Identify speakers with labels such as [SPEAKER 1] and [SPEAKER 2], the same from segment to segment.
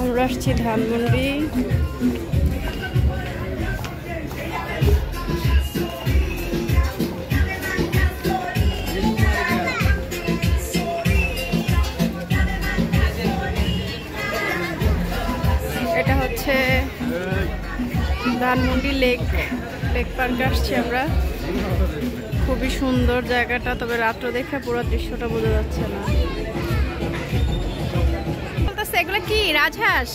[SPEAKER 1] আমরা আসছি ধানমন্ডি। এটা হচ্ছে ধানমন্ডি লেক। লেক পার্কে আসছি আমরা। খুবই সুন্দর জায়গাটা, তবে রাত্র দেখে পুরো দৃশ্যটা বোঝা যাচ্ছে না। কি রাজহাঁস?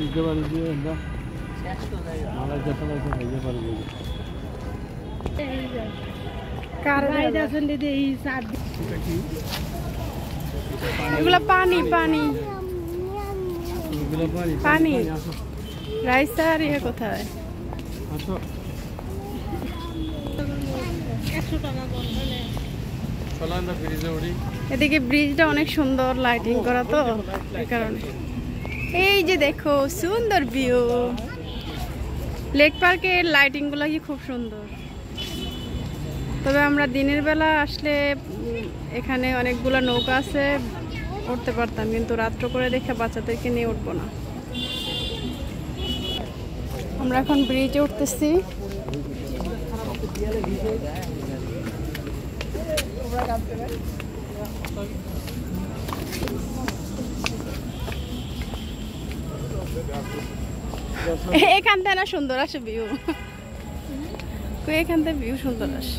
[SPEAKER 2] দিতে পারি যে আমরা মালার যত লাগবে খাইতে পারব
[SPEAKER 1] এগুলো পানি পানি
[SPEAKER 2] এগুলো পারি
[SPEAKER 1] পানি।
[SPEAKER 2] আসো
[SPEAKER 1] রাইসা ইয়ে কোথায়? এদিকে ব্রিজটা অনেক সুন্দর লাইটিং করা তো কারণে। এই যে দেখো, সুন্দর ভিউ লেক পার্কের লাইটিংগুলো কি খুব সুন্দর। তবে আমরা দিনের বেলা আসলে এখানে অনেকগুলো নৌকা আছে, উঠতে পারতাম, কিন্তু রাত্র করে দেখে বাচ্চাদেরকে নিয়ে উঠবো না। আমরা এখন ব্রিজে উঠতেছি। এখান থেকে না সুন্দর আসে ভিউ। এখান থেকে ভিউ সুন্দর আসে।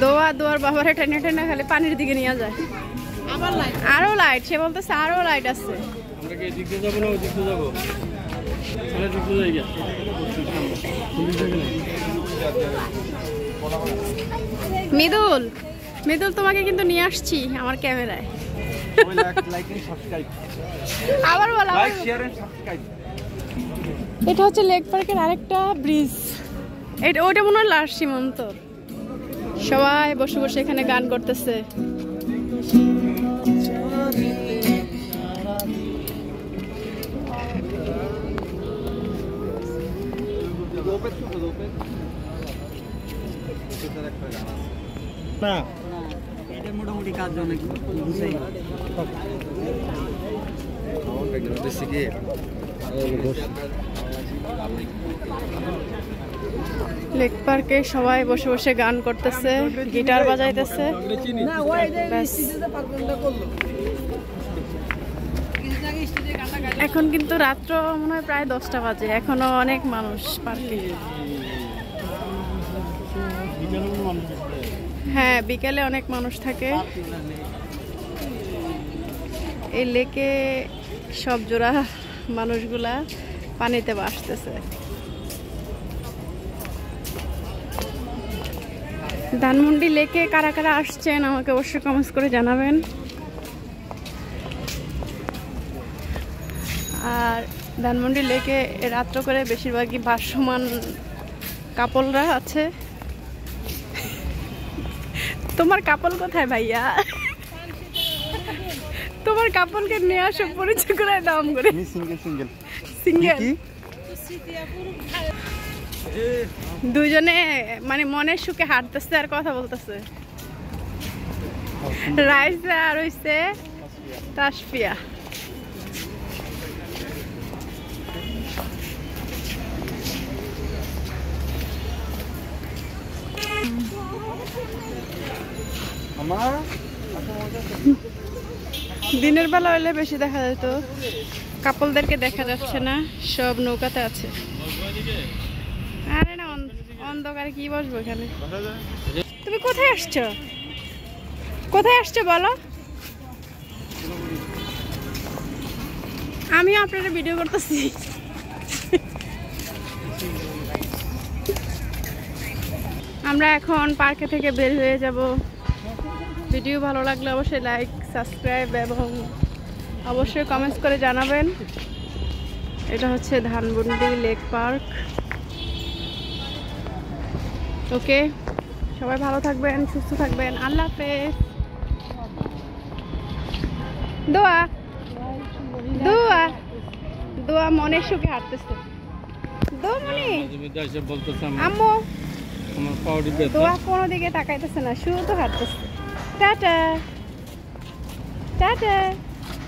[SPEAKER 1] দোয়া দোয়ার বাবারে টেনে টেনে খালি পানির দিকে নিয়ে যায়।
[SPEAKER 3] আবার লাইট
[SPEAKER 1] আরও লাইট সে বলতেছে আরও লাইট আছে।
[SPEAKER 2] আমরা কি এদিক দিয়ে যাব না ওদিক দিয়ে যাব? তাহলে এদিক দিয়ে যাই গিয়া। এদিক দিয়ে
[SPEAKER 1] মৃদুল মৃদুল তোমাকে কিন্তু নিয়ে আসছি আমার ক্যামেরায়. আবার বলো. এটা হচ্ছে লেক পার্কের আরেকটা ব্রিজ। এটা ওটা মনে হয় লাস্ট সীমান্ত। সবাই বসে বসে এখানে গান করতেছে।
[SPEAKER 2] না।
[SPEAKER 4] মোটামুটি কাজ অনেক বুঝাই
[SPEAKER 1] লেক পার্কে সবাই বসে বসে গান করতেছে, গিটার বাজাইতেছে। এখন কিন্তু রাত্র মনে হয় প্রায় দশটা বাজে, এখনও অনেক মানুষ পার্কে। হ্যাঁ বিকেলে অনেক মানুষ থাকে। এই লেকে সব জোড়া মানুষগুলা পানিতে বাসতেছে ধানমন্ডি লেকে কারা কারা আসছেন আমাকে অবশ্যই কমেন্টস করে জানাবেন। আর ধানমন্ডি লেকে রাত্র করে বেশিরভাগই ভাসমান কাপলরা আছে। তোমার কাপল কোথায় ভাইয়া? তোমার কাপলকে নিয়ে আসো পরিচয় করে দাম করে
[SPEAKER 2] সিঙ্গেল সিঙ্গেল
[SPEAKER 1] সিঙ্গেল দুজনে মানে মনের সুখে হাঁটতেছে আর কথা বলতেছে। রাইসা আর হইছে তাসফিয়া। দিনের বেলা হলে বেশি দেখা যেত। কাপলদেরকে দেখা যাচ্ছে না, সব নৌকাতে আছে। আরে না অন- অন্ধকারে কি বসবো এখানে? তুমি কোথায় আসছো? কোথায় আসছো বলো? আমি আপনারা ভিডিও করতেছি। আমরা এখন পার্কে থেকে বের হয়ে যাব। ভিডিও ভালো লাগলে অবশ্যই লাইক সাবস্ক্রাইব এবং অবশ্যই কমেন্টস করে জানাবেন। এটা হচ্ছে ধানবন্ডি লেক পার্ক। ওকে? সবাই ভালো থাকবেন, সুস্থ থাকবেন। আল্লাহ হাফেজ। দোয়া। দোয়া। দোয়া মনের সুখে হাঁটতেছে। আম্মু। দোয়া কোনো দিকে তাকাইতেছে না, শুধু হাঁটতেছে। টাটা। টাটা।